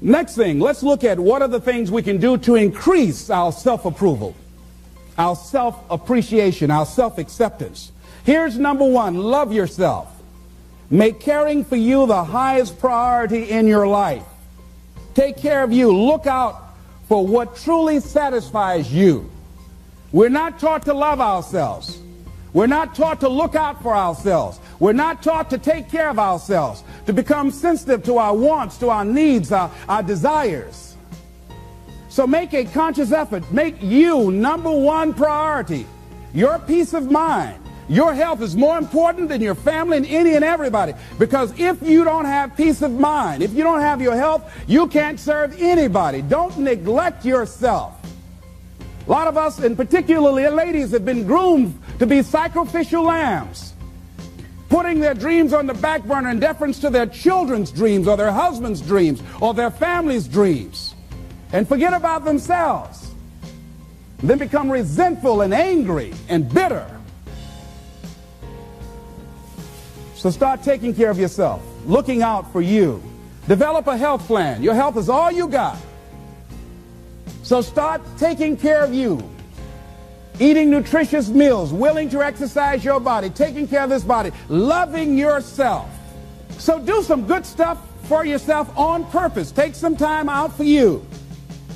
Next thing, let's look at what are the things we can do to increase our self-approval, our self-appreciation, our self-acceptance. Here's number one, love yourself. Make caring for you the highest priority in your life. Take care of you. Look out for what truly satisfies you. We're not taught to love ourselves. We're not taught to look out for ourselves. We're not taught to take care of ourselves, to become sensitive to our wants, to our needs, our, our desires. So make a conscious effort. Make you number one priority. Your peace of mind. Your health is more important than your family and any and everybody. Because if you don't have peace of mind, if you don't have your health, you can't serve anybody. Don't neglect yourself. A lot of us, and particularly ladies, have been groomed to be sacrificial lambs, putting their dreams on the back burner in deference to their children's dreams or their husband's dreams or their family's dreams, and forget about themselves. Then become resentful and angry and bitter. So start taking care of yourself, looking out for you. Develop a health plan. Your health is all you got. So start taking care of you. Eating nutritious meals, willing to exercise your body, taking care of this body, loving yourself. So do some good stuff for yourself on purpose. Take some time out for you.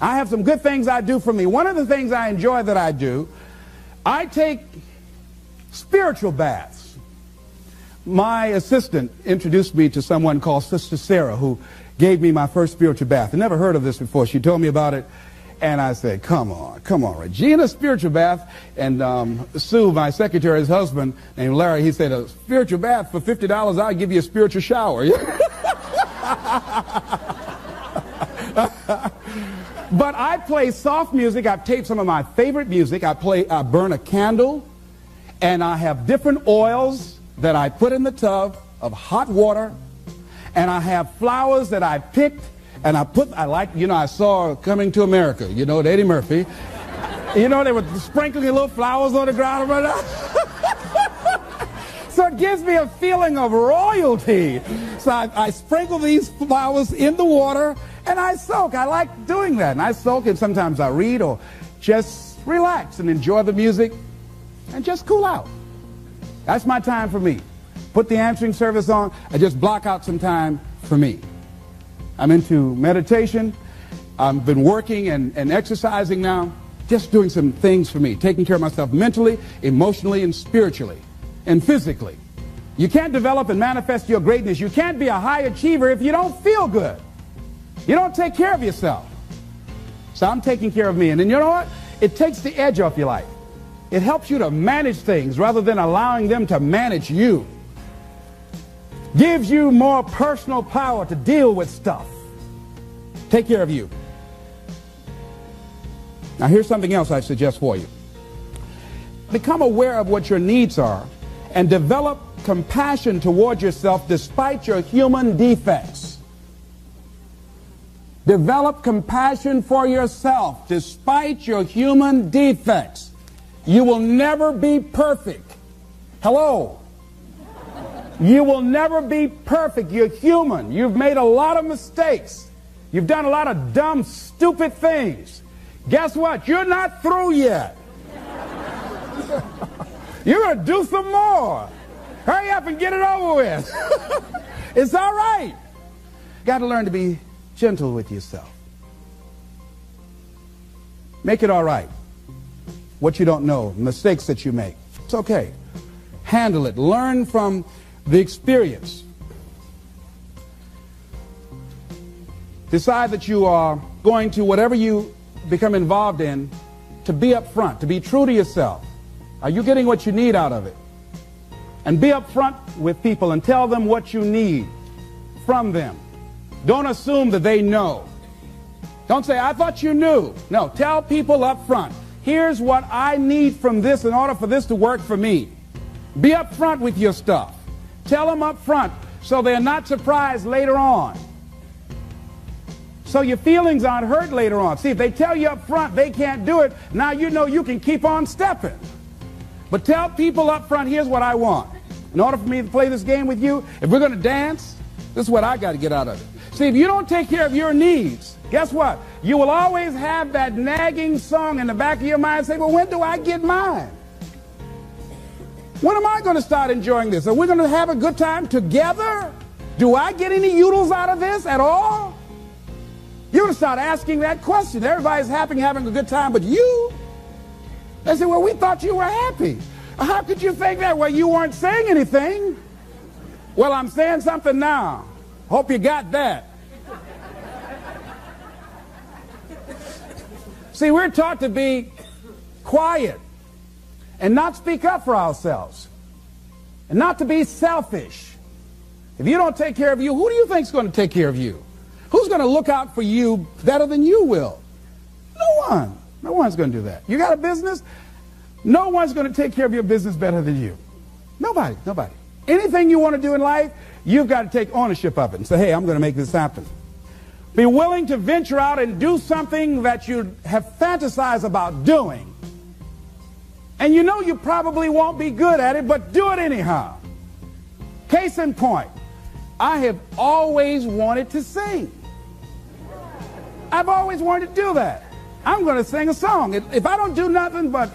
I have some good things I do for me. One of the things I enjoy that I do, I take spiritual baths. My assistant introduced me to someone called Sister Sarah who gave me my first spiritual bath. I never heard of this before. She told me about it and I said, come on, come on, Regina, spiritual bath. And um, Sue, my secretary's husband, named Larry, he said, a spiritual bath for $50, I'll give you a spiritual shower. but I play soft music. I've taped some of my favorite music. I play, I burn a candle, and I have different oils that I put in the tub of hot water, and I have flowers that I picked and I put, I like, you know, I saw Coming to America, you know, Eddie Murphy. You know, they were sprinkling little flowers on the ground. so it gives me a feeling of royalty. So I, I sprinkle these flowers in the water and I soak. I like doing that. And I soak and sometimes I read or just relax and enjoy the music and just cool out. That's my time for me. Put the answering service on. I just block out some time for me. I'm into meditation. I've been working and, and exercising now, just doing some things for me, taking care of myself mentally, emotionally, and spiritually, and physically. You can't develop and manifest your greatness. You can't be a high achiever if you don't feel good. You don't take care of yourself. So I'm taking care of me. And then you know what? It takes the edge off your life. It helps you to manage things rather than allowing them to manage you gives you more personal power to deal with stuff. Take care of you. Now, here's something else I suggest for you. Become aware of what your needs are and develop compassion toward yourself despite your human defects. Develop compassion for yourself despite your human defects. You will never be perfect. Hello. You will never be perfect. You're human. You've made a lot of mistakes. You've done a lot of dumb, stupid things. Guess what? You're not through yet. You're going to do some more. Hurry up and get it over with. it's all right. Got to learn to be gentle with yourself. Make it all right. What you don't know, mistakes that you make. It's okay. Handle it. Learn from the experience. Decide that you are going to, whatever you become involved in, to be upfront, to be true to yourself. Are you getting what you need out of it? And be upfront with people and tell them what you need from them. Don't assume that they know. Don't say, I thought you knew. No, tell people up front, here's what I need from this in order for this to work for me. Be upfront with your stuff. Tell them up front so they're not surprised later on. So your feelings aren't hurt later on. See, if they tell you up front they can't do it, now you know you can keep on stepping. But tell people up front, here's what I want. In order for me to play this game with you, if we're going to dance, this is what I got to get out of it. See, if you don't take care of your needs, guess what? You will always have that nagging song in the back of your mind say, well, when do I get mine? When am I going to start enjoying this? Are we going to have a good time together? Do I get any utils out of this at all? You're going to start asking that question. Everybody's happy having a good time, but you? They say, well, we thought you were happy. How could you think that? Well, you weren't saying anything. Well, I'm saying something now. Hope you got that. See, we're taught to be quiet and not speak up for ourselves and not to be selfish. If you don't take care of you, who do you think is going to take care of you? Who's going to look out for you better than you will? No one. No one's going to do that. You got a business? No one's going to take care of your business better than you. Nobody. Nobody. Anything you want to do in life, you've got to take ownership of it and say, hey, I'm going to make this happen. Be willing to venture out and do something that you have fantasized about doing. And you know you probably won't be good at it, but do it anyhow. Case in point, I have always wanted to sing. I've always wanted to do that. I'm going to sing a song. If I don't do nothing but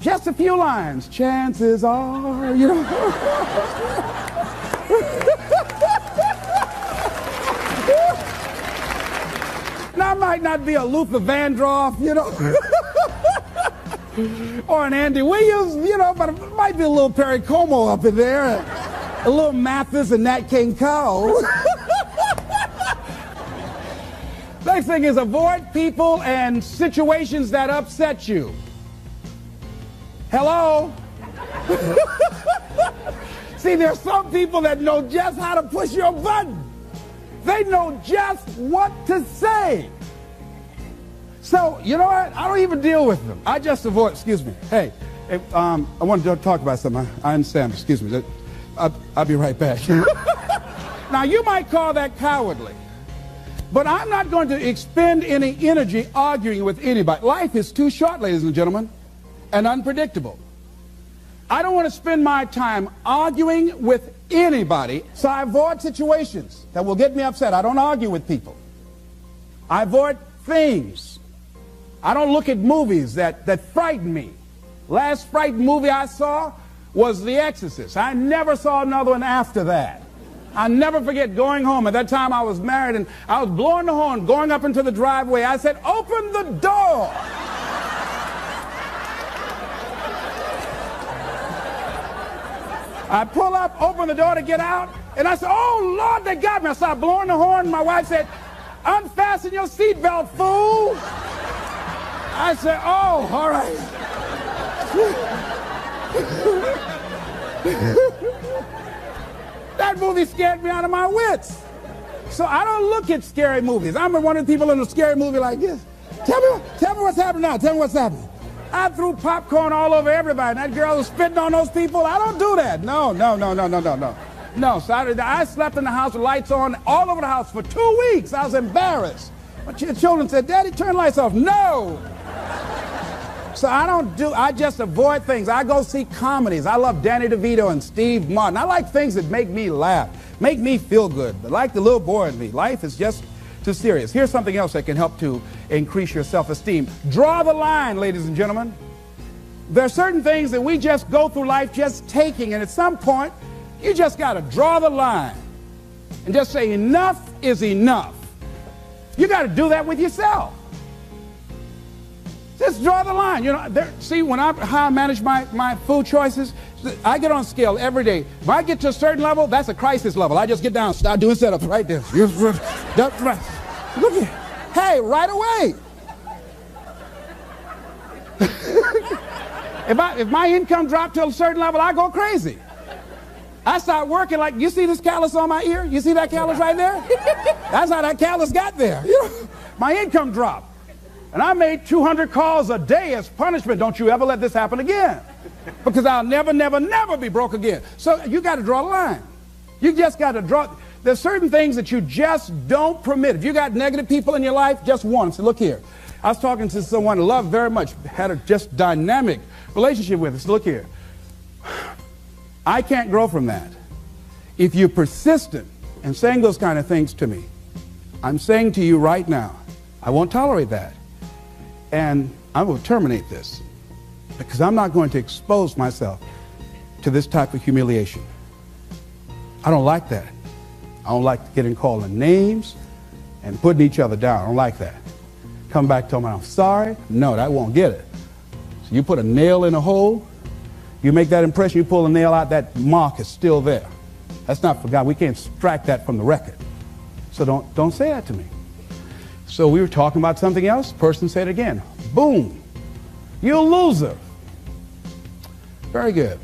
just a few lines, chances are, you know. now, I might not be a Luther Vandross, you know, or an Andy Williams, you know, but it might be a little Perry Como up in there, a little Mathis and Nat King Cole. Next thing is avoid people and situations that upset you. Hello? See, there's some people that know just how to push your button. They know just what to say. So, you know what? I don't even deal with them. I just avoid, excuse me. Hey, um, I wanted to talk about something. I understand. Excuse me. I'll, I'll be right back. now, you might call that cowardly. But I'm not going to expend any energy arguing with anybody. Life is too short, ladies and gentlemen, and unpredictable. I don't want to spend my time arguing with anybody, so I avoid situations that will get me upset. I don't argue with people. I avoid things. I don't look at movies that, that frighten me. Last frightened movie I saw was The Exorcist. I never saw another one after that. I'll never forget going home. At that time, I was married and I was blowing the horn, going up into the driveway. I said, Open the door. I pull up, open the door to get out, and I said, Oh, Lord, they got me. I started blowing the horn. My wife said, Unfasten your seatbelt, fool. I said, Oh, all right. That movie scared me out of my wits. So I don't look at scary movies. I'm one of the people in a scary movie like this. Tell me, tell me what's happening now. Tell me what's happening. I threw popcorn all over everybody. That girl was spitting on those people. I don't do that. No, no, no, no, no, no, no. No, Saturday, I slept in the house with lights on all over the house for two weeks. I was embarrassed. My children said, Daddy, turn lights off. No. So I don't do, I just avoid things. I go see comedies. I love Danny DeVito and Steve Martin. I like things that make me laugh, make me feel good. Like the little boy in me, life is just too serious. Here's something else that can help to increase your self-esteem. Draw the line, ladies and gentlemen. There are certain things that we just go through life just taking, and at some point, you just got to draw the line and just say, enough is enough. You got to do that with yourself. Just draw the line. You know, there, see, when I how I manage my, my food choices, I get on scale every day. If I get to a certain level, that's a crisis level. I just get down, start doing setups right there. Look at, hey, right away. if, I, if my income dropped to a certain level, I go crazy. I start working like, you see this callus on my ear? You see that callus right there? That's how that callus got there. You know, my income dropped. And I made 200 calls a day as punishment. Don't you ever let this happen again. Because I'll never, never, never be broke again. So you got to draw a line. You just got to draw. There's certain things that you just don't permit. If you got negative people in your life, just one. So look here. I was talking to someone I love very much, had a just dynamic relationship with. So look here. I can't grow from that. If you're persistent and saying those kind of things to me, I'm saying to you right now, I won't tolerate that. And I will terminate this because I'm not going to expose myself to this type of humiliation. I don't like that. I don't like getting called names and putting each other down. I don't like that. Come back, tell me I'm sorry. No, that won't get it. So you put a nail in a hole, you make that impression, you pull a nail out, that mark is still there. That's not for God. We can't extract that from the record. So don't, don't say that to me. So we were talking about something else. Person said again. Boom. You're a loser. Very good.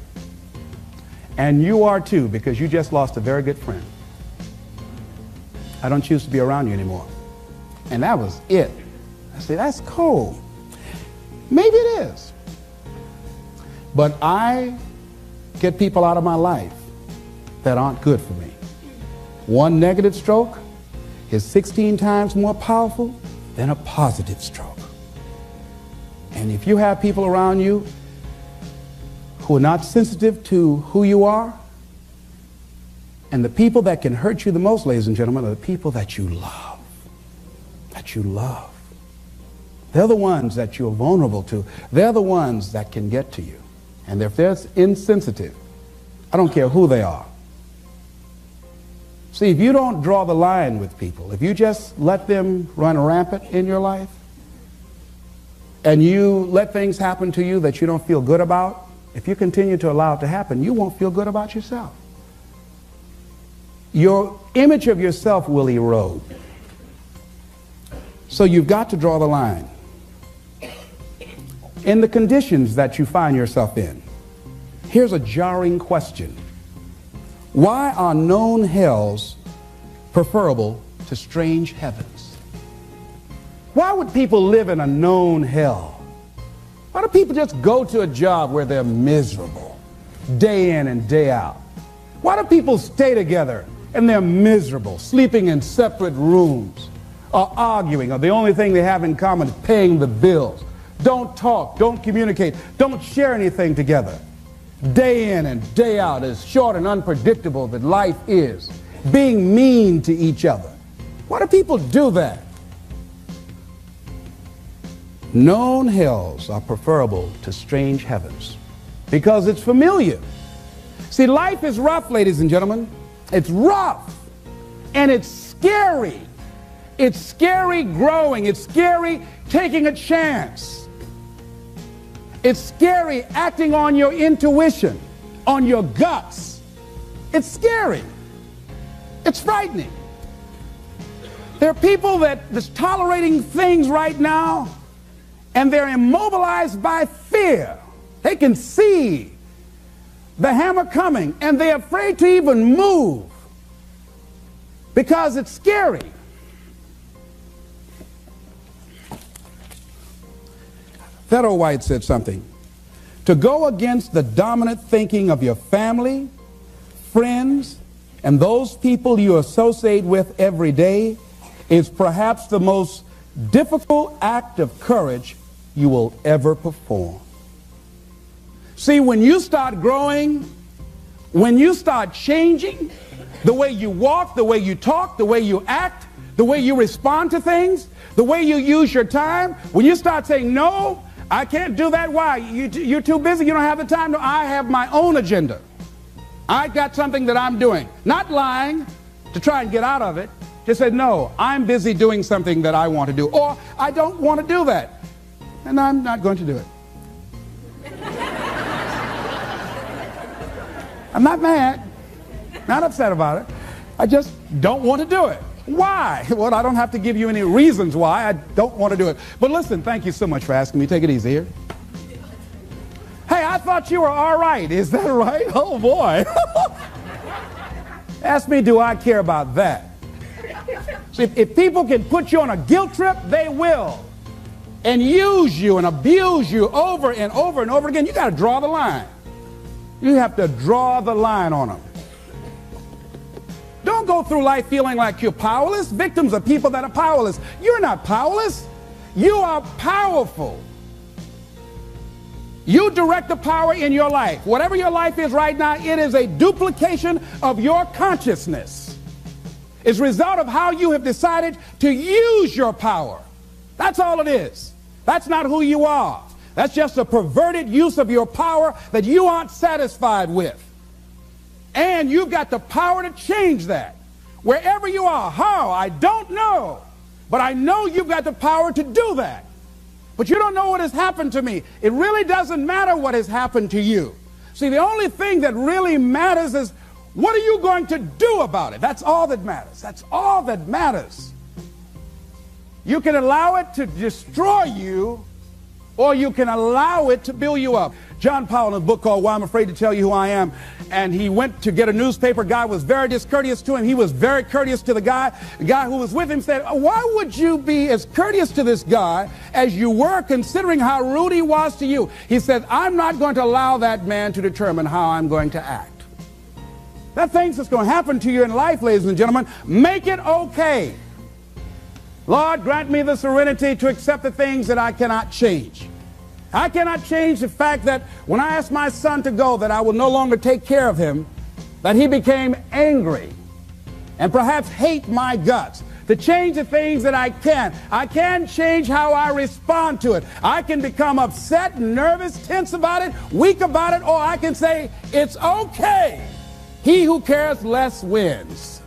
And you are too, because you just lost a very good friend. I don't choose to be around you anymore. And that was it. I said, that's cold. Maybe it is. But I get people out of my life that aren't good for me. One negative stroke is 16 times more powerful than a positive stroke. And if you have people around you who are not sensitive to who you are, and the people that can hurt you the most, ladies and gentlemen, are the people that you love. That you love. They're the ones that you're vulnerable to. They're the ones that can get to you. And if they're insensitive, I don't care who they are. See, if you don't draw the line with people, if you just let them run rampant in your life, and you let things happen to you that you don't feel good about, if you continue to allow it to happen, you won't feel good about yourself. Your image of yourself will erode. So you've got to draw the line. In the conditions that you find yourself in, here's a jarring question. Why are known hells preferable to strange heavens? Why would people live in a known hell? Why do people just go to a job where they're miserable day in and day out? Why do people stay together and they're miserable, sleeping in separate rooms, or arguing, or the only thing they have in common is paying the bills? Don't talk, don't communicate, don't share anything together. Day in and day out, as short and unpredictable that life is, being mean to each other. Why do people do that? Known hells are preferable to strange heavens because it's familiar. See, life is rough, ladies and gentlemen. It's rough and it's scary. It's scary growing. It's scary taking a chance. It's scary acting on your intuition, on your guts. It's scary. It's frightening. There are people that that's tolerating things right now and they're immobilized by fear. They can see the hammer coming and they're afraid to even move because it's scary. Theodore White said something. To go against the dominant thinking of your family, friends, and those people you associate with every day is perhaps the most difficult act of courage you will ever perform. See, when you start growing, when you start changing the way you walk, the way you talk, the way you act, the way you respond to things, the way you use your time, when you start saying, no, I can't do that. Why? You, you're too busy. You don't have the time. No, I have my own agenda. I got something that I'm doing. Not lying to try and get out of it. Just said, no, I'm busy doing something that I want to do. Or I don't want to do that. And I'm not going to do it. I'm not mad. Not upset about it. I just don't want to do it. Why? Well, I don't have to give you any reasons why I don't want to do it. But listen, thank you so much for asking me. Take it easy here. Hey, I thought you were all right. Is that right? Oh, boy. Ask me, do I care about that? If, if people can put you on a guilt trip, they will. And use you and abuse you over and over and over again. You got to draw the line. You have to draw the line on them. Go through life feeling like you're powerless. Victims are people that are powerless. You're not powerless. You are powerful. You direct the power in your life. Whatever your life is right now, it is a duplication of your consciousness. It's a result of how you have decided to use your power. That's all it is. That's not who you are. That's just a perverted use of your power that you aren't satisfied with. And you've got the power to change that. Wherever you are, how, I don't know. But I know you've got the power to do that. But you don't know what has happened to me. It really doesn't matter what has happened to you. See, the only thing that really matters is what are you going to do about it? That's all that matters. That's all that matters. You can allow it to destroy you, or you can allow it to build you up. John Powell, in a book called Why I'm Afraid to Tell You Who I Am, and he went to get a newspaper. Guy was very discourteous to him. He was very courteous to the guy. The guy who was with him said, uh, Why would you be as courteous to this guy as you were considering how rude he was to you? He said, I'm not going to allow that man to determine how I'm going to act. That thing's that's going to happen to you in life, ladies and gentlemen. Make it okay. Lord, grant me the serenity to accept the things that I cannot change. I cannot change the fact that when I asked my son to go, that I will no longer take care of him, that he became angry and perhaps hate my guts. To change the things that I can. I can change how I respond to it. I can become upset, nervous, tense about it, weak about it, or I can say, it's okay. He who cares less wins.